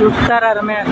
Tudo tararam mesmo.